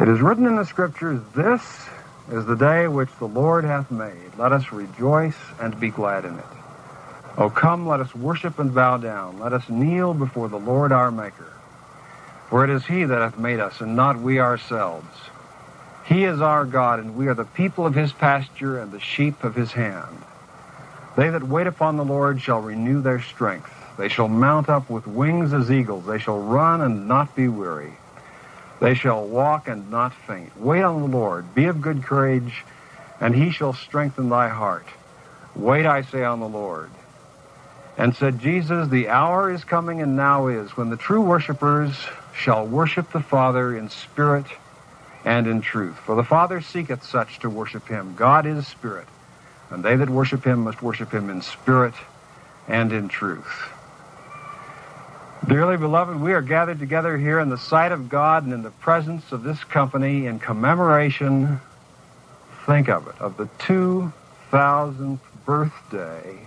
It is written in the Scriptures, This is the day which the Lord hath made. Let us rejoice and be glad in it. O come, let us worship and bow down. Let us kneel before the Lord our Maker. For it is he that hath made us, and not we ourselves. He is our God, and we are the people of his pasture and the sheep of his hand. They that wait upon the Lord shall renew their strength. They shall mount up with wings as eagles. They shall run and not be weary. They shall walk and not faint. Wait on the Lord. Be of good courage, and he shall strengthen thy heart. Wait, I say, on the Lord. And said Jesus, The hour is coming and now is when the true worshippers shall worship the Father in spirit and in truth. For the Father seeketh such to worship him. God is spirit, and they that worship him must worship him in spirit and in truth. Dearly beloved, we are gathered together here in the sight of God and in the presence of this company in commemoration, think of it, of the 2000th birthday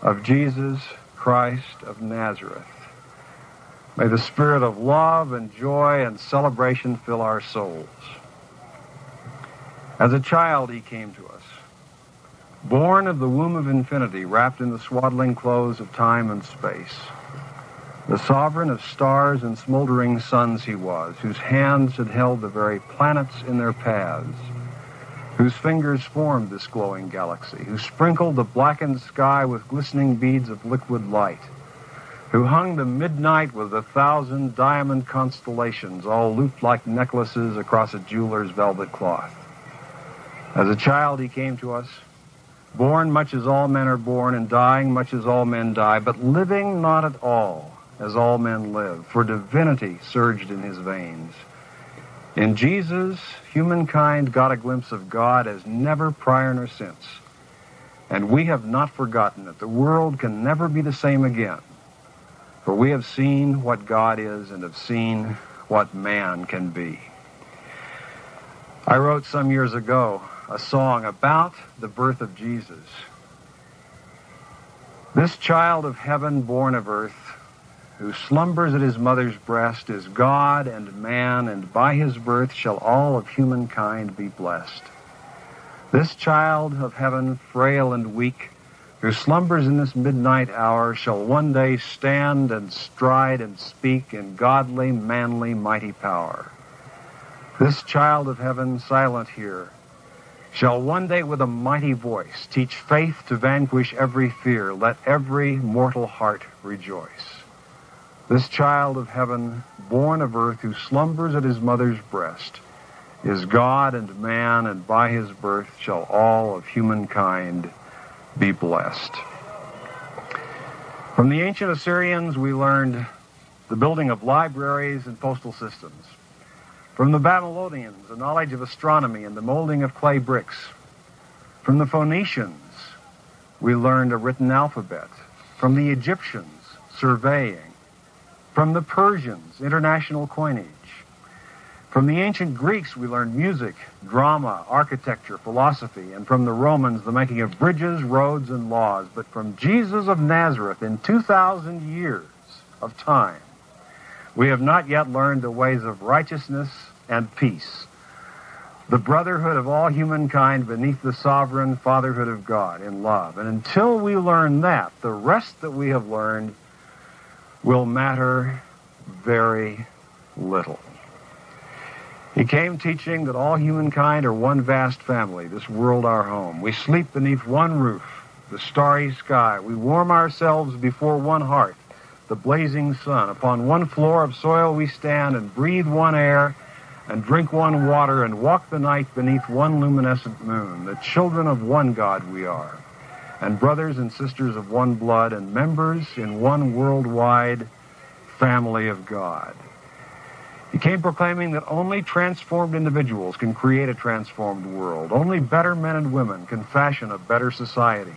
of Jesus Christ of Nazareth. May the spirit of love and joy and celebration fill our souls. As a child, he came to us, born of the womb of infinity, wrapped in the swaddling clothes of time and space. The sovereign of stars and smoldering suns he was, whose hands had held the very planets in their paths, whose fingers formed this glowing galaxy, who sprinkled the blackened sky with glistening beads of liquid light, who hung the midnight with a thousand diamond constellations, all looped like necklaces across a jeweler's velvet cloth. As a child he came to us, born much as all men are born, and dying much as all men die, but living not at all as all men live, for divinity surged in his veins. In Jesus, humankind got a glimpse of God as never prior nor since. And we have not forgotten it. The world can never be the same again. For we have seen what God is and have seen what man can be. I wrote some years ago a song about the birth of Jesus. This child of heaven born of earth who slumbers at his mother's breast is God and man, and by his birth shall all of humankind be blessed. This child of heaven, frail and weak, who slumbers in this midnight hour, shall one day stand and stride and speak in godly, manly, mighty power. This child of heaven, silent here, shall one day with a mighty voice teach faith to vanquish every fear. Let every mortal heart rejoice. This child of heaven, born of earth, who slumbers at his mother's breast, is God and man, and by his birth shall all of humankind be blessed. From the ancient Assyrians, we learned the building of libraries and postal systems. From the Babylonians, the knowledge of astronomy and the molding of clay bricks. From the Phoenicians, we learned a written alphabet. From the Egyptians, surveying. From the Persians, international coinage. From the ancient Greeks, we learned music, drama, architecture, philosophy, and from the Romans, the making of bridges, roads, and laws. But from Jesus of Nazareth, in 2,000 years of time, we have not yet learned the ways of righteousness and peace, the brotherhood of all humankind beneath the sovereign fatherhood of God in love. And until we learn that, the rest that we have learned will matter very little. He came teaching that all humankind are one vast family, this world our home. We sleep beneath one roof, the starry sky. We warm ourselves before one hearth, the blazing sun. Upon one floor of soil we stand and breathe one air and drink one water and walk the night beneath one luminescent moon. The children of one God we are and brothers and sisters of one blood and members in one worldwide family of God. He came proclaiming that only transformed individuals can create a transformed world. Only better men and women can fashion a better society.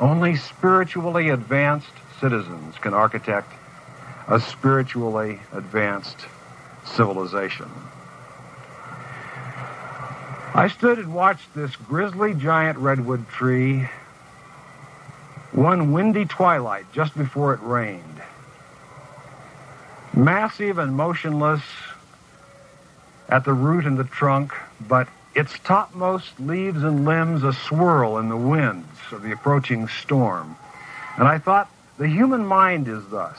Only spiritually advanced citizens can architect a spiritually advanced civilization. I stood and watched this grizzly giant redwood tree one windy twilight just before it rained. Massive and motionless at the root and the trunk, but its topmost leaves and limbs a swirl in the winds of the approaching storm. And I thought, the human mind is thus.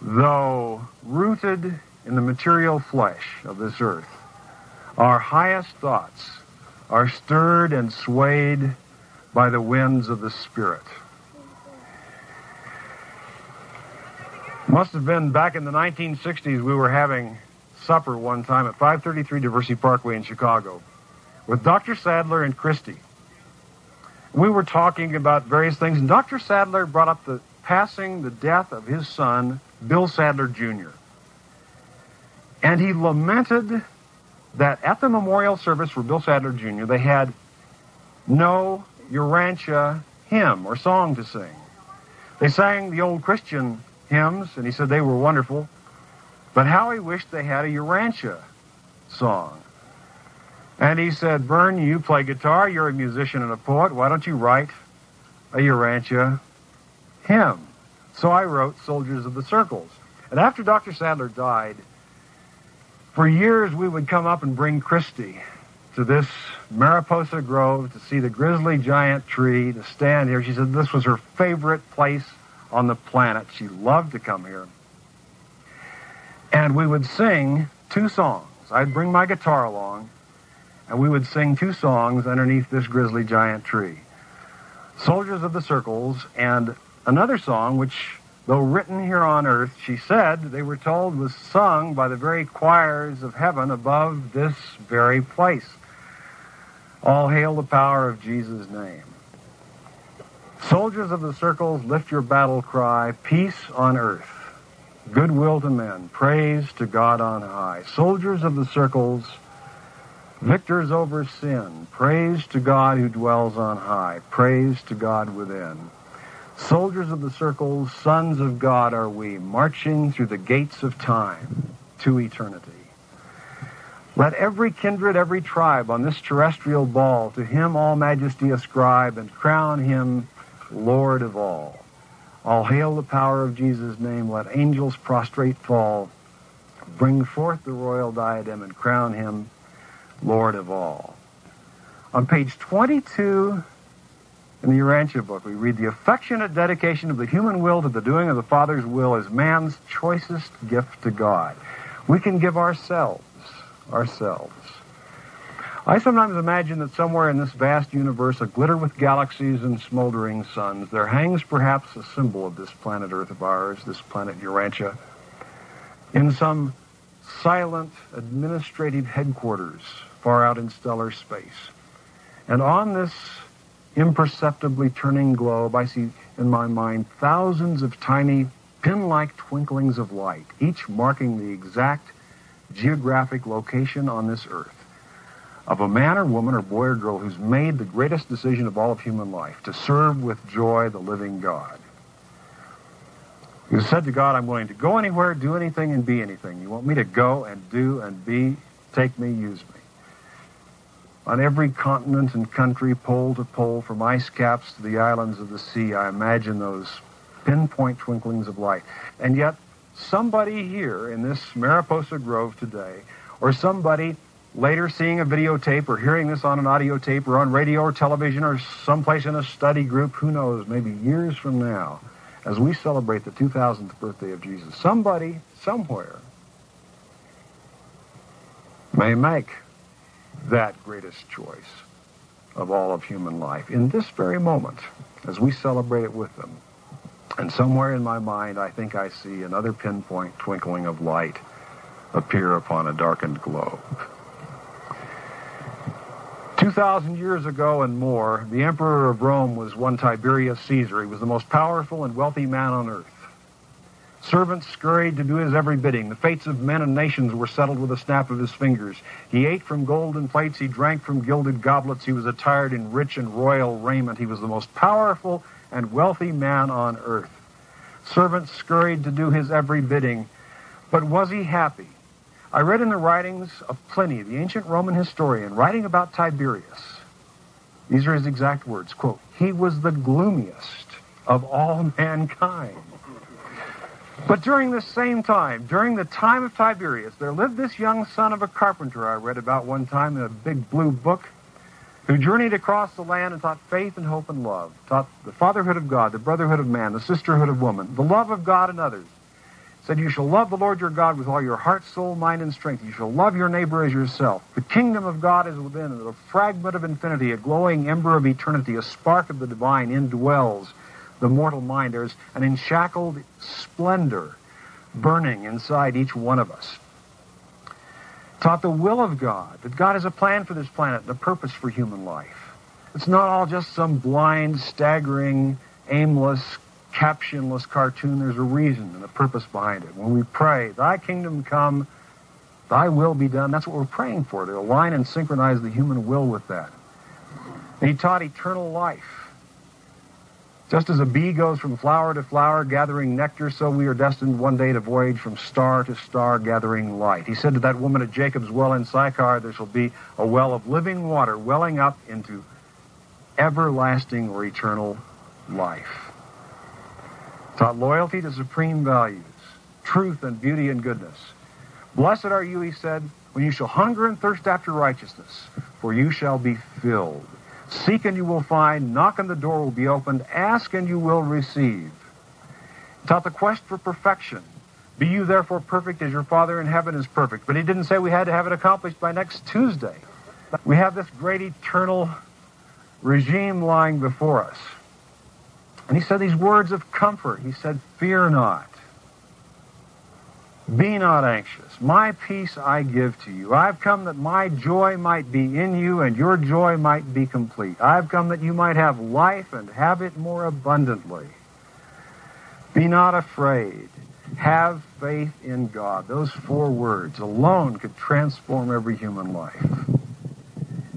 Though rooted in the material flesh of this earth, our highest thoughts are stirred and swayed by the winds of the Spirit. Must have been back in the 1960s we were having supper one time at 533 Diversey Parkway in Chicago with Dr. Sadler and Christy. We were talking about various things, and Dr. Sadler brought up the passing, the death of his son, Bill Sadler Jr. And he lamented that at the memorial service for Bill Sadler Jr., they had no Urantia hymn or song to sing. They sang the old Christian hymns, and he said they were wonderful, but how he wished they had a Urantia song. And he said, Vern, you play guitar, you're a musician and a poet, why don't you write a Urantia hymn? So I wrote Soldiers of the Circles. And after Dr. Sadler died, for years we would come up and bring Christy to this Mariposa Grove to see the grizzly giant tree, to stand here. She said this was her favorite place on the planet. She loved to come here. And we would sing two songs. I'd bring my guitar along, and we would sing two songs underneath this grizzly giant tree. Soldiers of the Circles, and another song which, though written here on earth, she said they were told was sung by the very choirs of heaven above this very place. All hail the power of Jesus' name. Soldiers of the circles, lift your battle cry, peace on earth, goodwill to men, praise to God on high. Soldiers of the circles, victors over sin, praise to God who dwells on high, praise to God within. Soldiers of the circles, sons of God are we, marching through the gates of time to eternity. Let every kindred, every tribe on this terrestrial ball to him all majesty ascribe and crown him Lord of all. All hail the power of Jesus' name. Let angels prostrate fall. Bring forth the royal diadem and crown him Lord of all. On page 22 in the Urantia book, we read the affectionate dedication of the human will to the doing of the Father's will is man's choicest gift to God. We can give ourselves ourselves. I sometimes imagine that somewhere in this vast universe, aglitter with galaxies and smoldering suns, there hangs perhaps a symbol of this planet Earth of ours, this planet Urantia, in some silent administrative headquarters far out in stellar space. And on this imperceptibly turning globe, I see in my mind thousands of tiny pin-like twinklings of light, each marking the exact geographic location on this earth of a man or woman or boy or girl who's made the greatest decision of all of human life to serve with joy the living God. Who said to God, I'm willing to go anywhere, do anything, and be anything. You want me to go and do and be, take me, use me. On every continent and country, pole to pole, from ice caps to the islands of the sea, I imagine those pinpoint twinklings of light. And yet, somebody here in this Mariposa Grove today, or somebody later seeing a videotape or hearing this on an audio tape or on radio or television or someplace in a study group, who knows, maybe years from now, as we celebrate the 2000th birthday of Jesus, somebody, somewhere, may make that greatest choice of all of human life in this very moment as we celebrate it with them. And somewhere in my mind, I think I see another pinpoint twinkling of light appear upon a darkened globe. 2,000 years ago and more, the emperor of Rome was one Tiberius Caesar. He was the most powerful and wealthy man on earth. Servants scurried to do his every bidding. The fates of men and nations were settled with a snap of his fingers. He ate from golden plates. He drank from gilded goblets. He was attired in rich and royal raiment. He was the most powerful and wealthy man on earth. Servants scurried to do his every bidding. But was he happy? I read in the writings of Pliny, the ancient Roman historian, writing about Tiberius. These are his exact words, quote, he was the gloomiest of all mankind. But during this same time, during the time of Tiberius, there lived this young son of a carpenter I read about one time in a big blue book, who journeyed across the land and taught faith and hope and love, taught the fatherhood of God, the brotherhood of man, the sisterhood of woman, the love of God and others. Said, You shall love the Lord your God with all your heart, soul, mind, and strength. You shall love your neighbor as yourself. The kingdom of God is within, a fragment of infinity, a glowing ember of eternity, a spark of the divine indwells the mortal mind. There's an enshackled splendor burning inside each one of us. Taught the will of God, that God has a plan for this planet and a purpose for human life. It's not all just some blind, staggering, aimless, captionless cartoon. There's a reason and a purpose behind it. When we pray, Thy kingdom come, Thy will be done, that's what we're praying for, to align and synchronize the human will with that. And he taught eternal life just as a bee goes from flower to flower gathering nectar, so we are destined one day to voyage from star to star gathering light. He said to that woman at Jacob's well in Sychar, there shall be a well of living water welling up into everlasting or eternal life. Taught loyalty to supreme values, truth and beauty and goodness. Blessed are you, he said, when you shall hunger and thirst after righteousness, for you shall be filled. Seek and you will find. Knock and the door will be opened. Ask and you will receive. It's not the quest for perfection. Be you therefore perfect as your Father in heaven is perfect. But he didn't say we had to have it accomplished by next Tuesday. We have this great eternal regime lying before us. And he said these words of comfort. He said, Fear not. Be not anxious. My peace I give to you. I've come that my joy might be in you and your joy might be complete. I've come that you might have life and have it more abundantly. Be not afraid. Have faith in God. Those four words alone could transform every human life.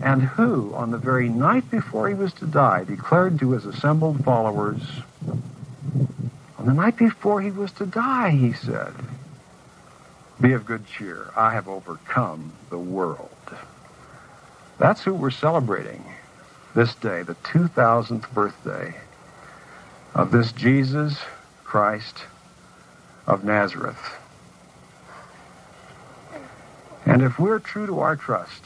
And who, on the very night before he was to die, declared to his assembled followers, on the night before he was to die, he said, be of good cheer. I have overcome the world. That's who we're celebrating this day, the 2000th birthday of this Jesus Christ of Nazareth. And if we're true to our trust,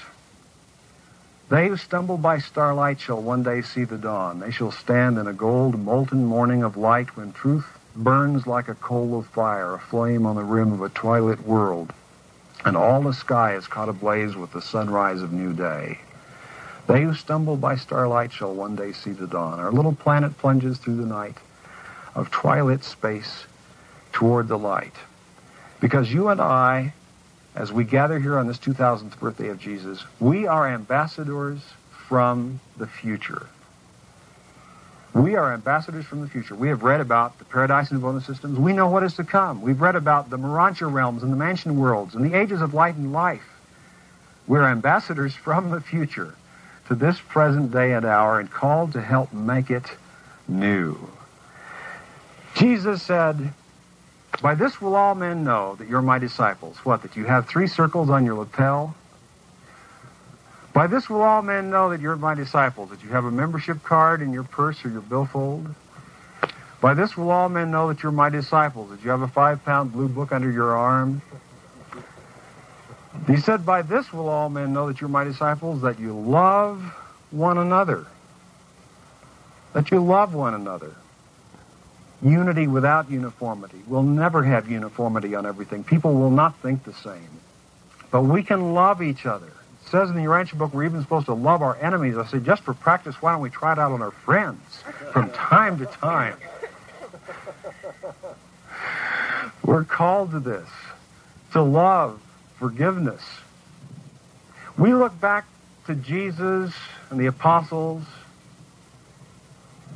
they who stumble by starlight shall one day see the dawn. They shall stand in a gold molten morning of light when truth burns like a coal of fire, a flame on the rim of a twilight world, and all the sky is caught ablaze with the sunrise of new day. They who stumble by starlight shall one day see the dawn. Our little planet plunges through the night of twilight space toward the light. Because you and I, as we gather here on this 2000th birthday of Jesus, we are ambassadors from the future. We are ambassadors from the future. We have read about the paradise and the bonus systems. We know what is to come. We've read about the Morontia realms and the mansion worlds and the ages of light and life. We're ambassadors from the future to this present day and hour and called to help make it new. Jesus said, By this will all men know that you're my disciples. What? That you have three circles on your lapel? By this will all men know that you're my disciples, that you have a membership card in your purse or your billfold. By this will all men know that you're my disciples, that you have a five pound blue book under your arm. He said, By this will all men know that you're my disciples, that you love one another. That you love one another. Unity without uniformity. We'll never have uniformity on everything. People will not think the same. But we can love each other says in the Urantia book we're even supposed to love our enemies. I say, just for practice, why don't we try it out on our friends from time to time? We're called to this, to love, forgiveness. We look back to Jesus and the apostles,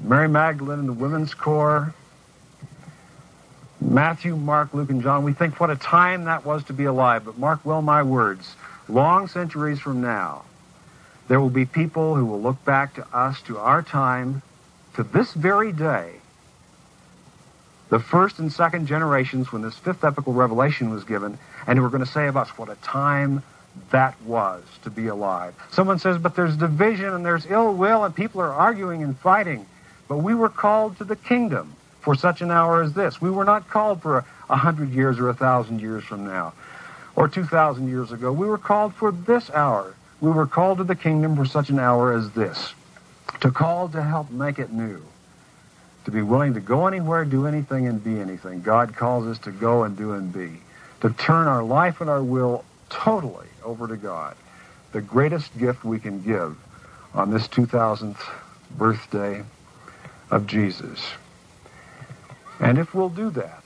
Mary Magdalene and the women's corps, Matthew, Mark, Luke, and John. We think what a time that was to be alive, but mark well my words long centuries from now, there will be people who will look back to us, to our time, to this very day, the first and second generations when this fifth epochal revelation was given, and who are going to say about us, what a time that was to be alive. Someone says, but there's division and there's ill will and people are arguing and fighting. But we were called to the kingdom, for such an hour as this. We were not called for a hundred years or a thousand years from now or 2,000 years ago. We were called for this hour. We were called to the kingdom for such an hour as this. To call to help make it new. To be willing to go anywhere, do anything, and be anything. God calls us to go and do and be. To turn our life and our will totally over to God. The greatest gift we can give on this 2000th birthday of Jesus. And if we'll do that,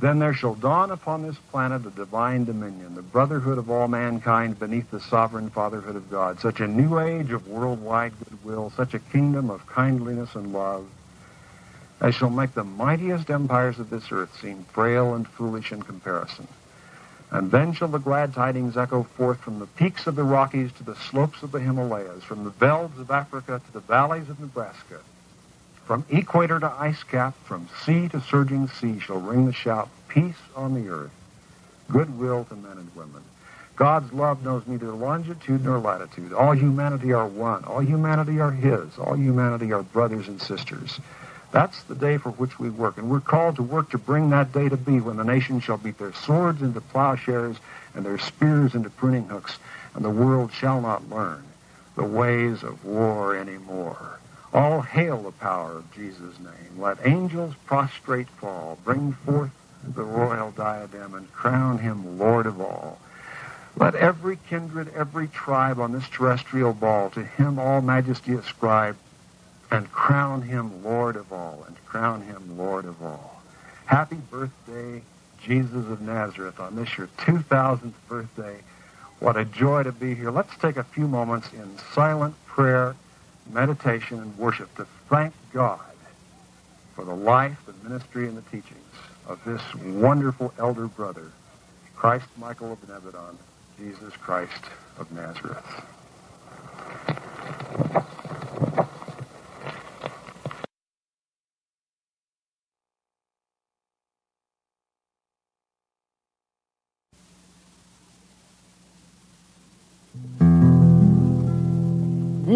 then there shall dawn upon this planet a divine dominion, the brotherhood of all mankind beneath the sovereign fatherhood of God, such a new age of worldwide goodwill, such a kingdom of kindliness and love, as shall make the mightiest empires of this earth seem frail and foolish in comparison. And then shall the glad tidings echo forth from the peaks of the Rockies to the slopes of the Himalayas, from the velds of Africa to the valleys of Nebraska, from equator to ice cap, from sea to surging sea shall ring the shout, peace on the earth, goodwill to men and women. God's love knows neither longitude nor latitude. All humanity are one. All humanity are His. All humanity are brothers and sisters. That's the day for which we work, and we're called to work to bring that day to be when the nations shall beat their swords into plowshares and their spears into pruning hooks, and the world shall not learn the ways of war anymore. All hail the power of Jesus' name. Let angels prostrate fall. Bring forth the royal diadem and crown him Lord of all. Let every kindred, every tribe on this terrestrial ball to him all majesty ascribe and crown him Lord of all and crown him Lord of all. Happy birthday, Jesus of Nazareth, on this your 2000th birthday. What a joy to be here. Let's take a few moments in silent prayer meditation and worship to thank God for the life, the ministry, and the teachings of this wonderful elder brother, Christ Michael of Nebadon, Jesus Christ of Nazareth.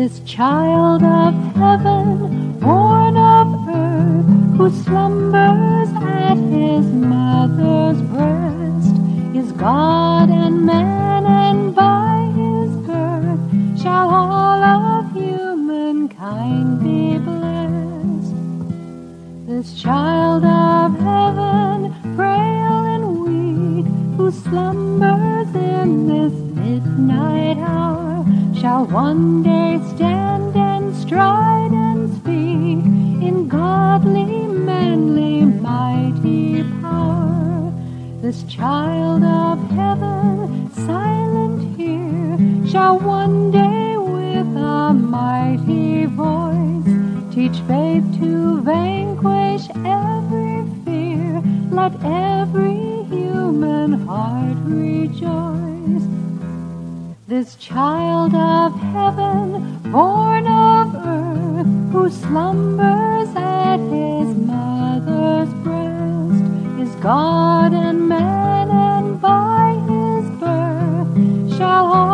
This child of heaven, born of earth, who slumbers at his mother's breast, is God and man, and by his birth shall all of humankind be blessed. This child of heaven, frail and weak, who slumbers in this midnight hour, shall one day stand and stride and speak in godly, manly, mighty power. This child of heaven, silent here, shall one day with a mighty voice teach faith to vanquish every fear. Let every human heart. This child of heaven, born of earth, who slumbers at his mother's breast, is God and man, and by his birth shall all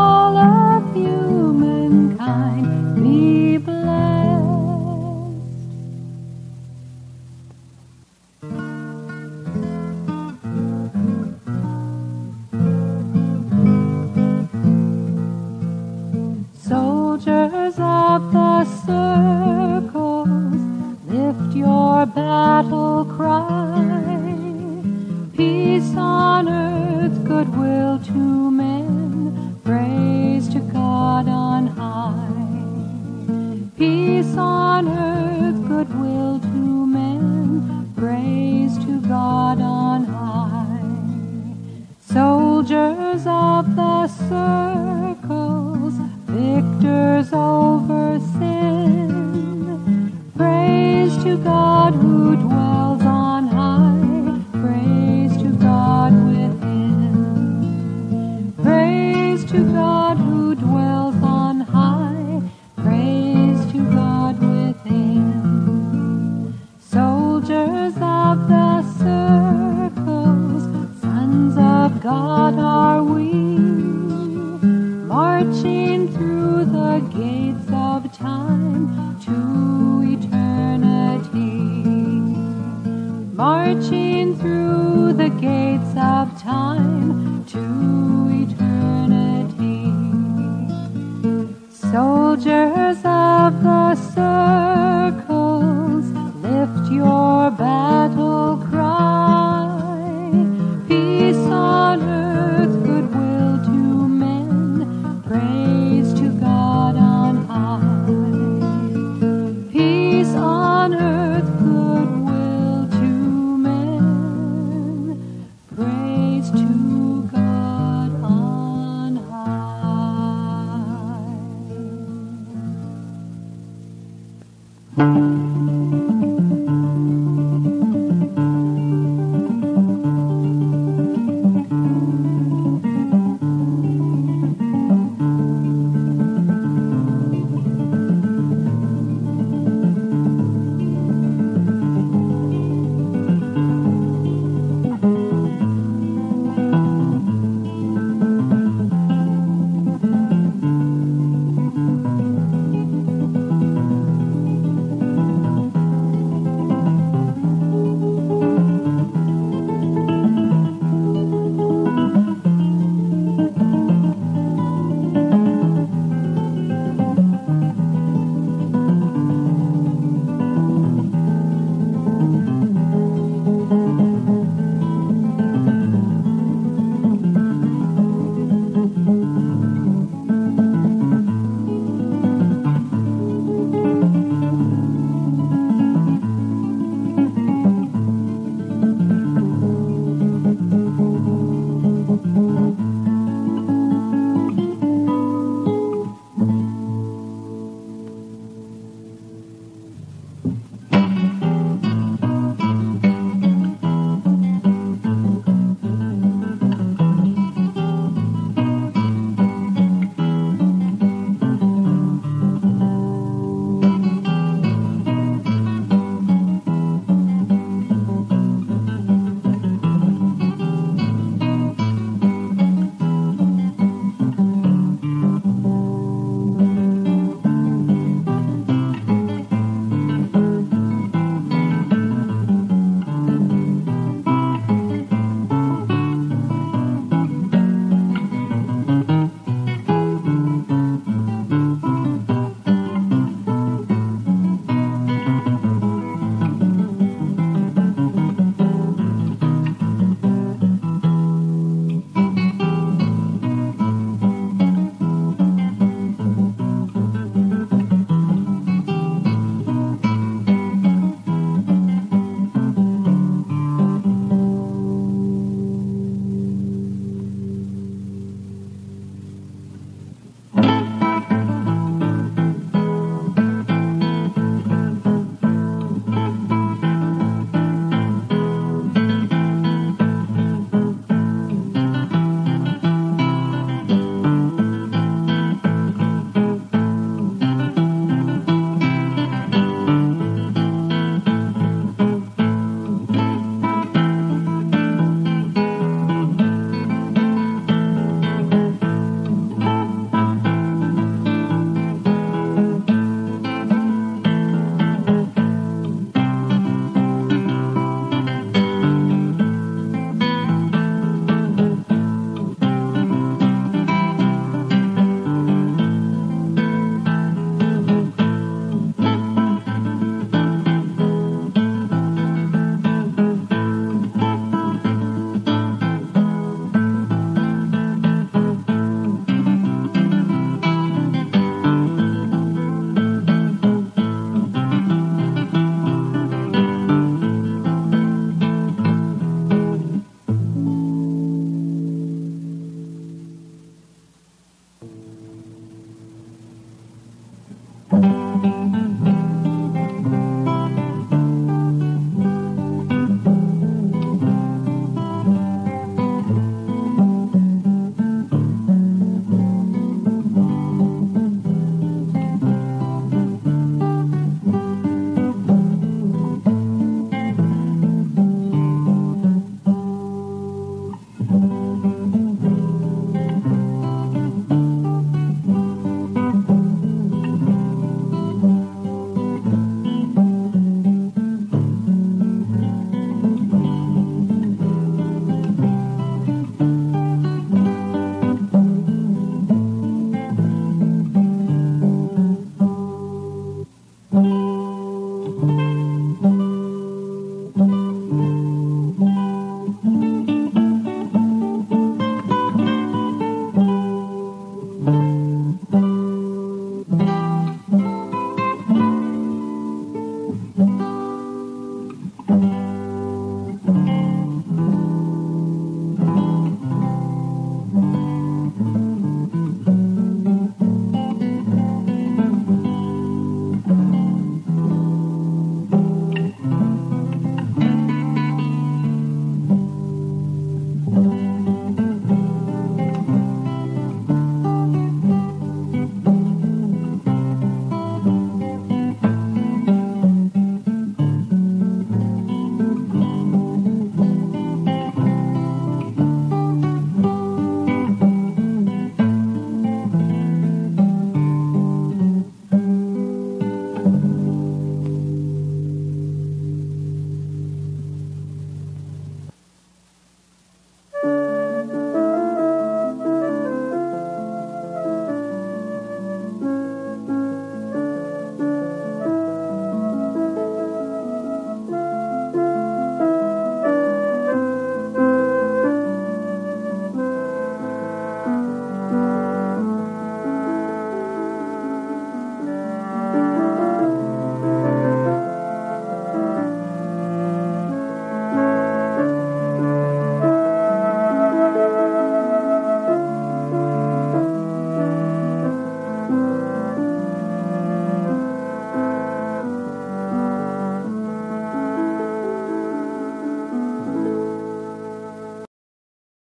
God who